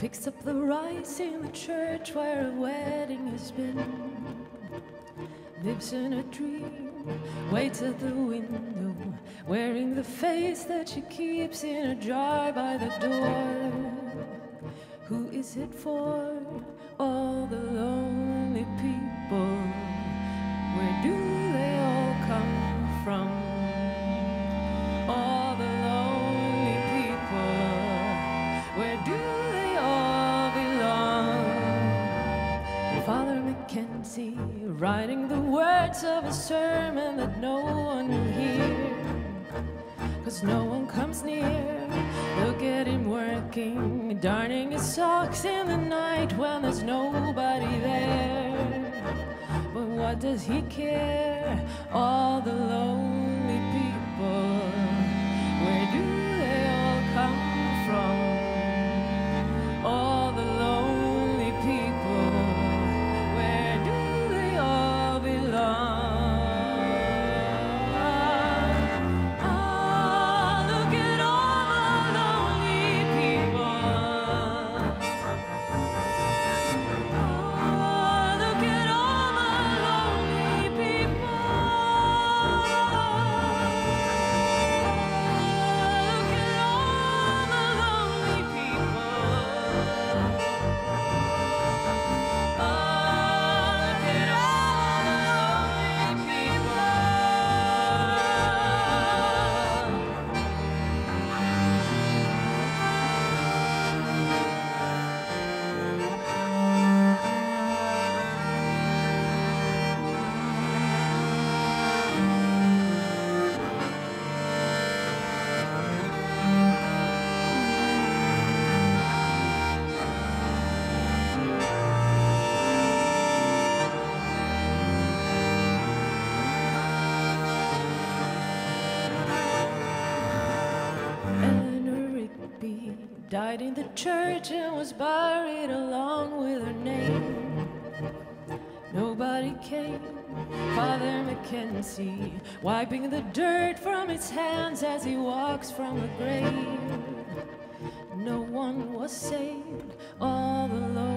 Picks up the rice in the church where a wedding has been. Lives in a dream, waits at the window, wearing the face that she keeps in a jar by the door. Who is it for? All the lonely writing the words of a sermon that no one will hear. Cause no one comes near. Look at him working, darning his socks in the night when there's nobody there. But what does he care? All the lonely died in the church and was buried along with her name. Nobody came. Father McKenzie wiping the dirt from his hands as he walks from the grave. No one was saved. All lonely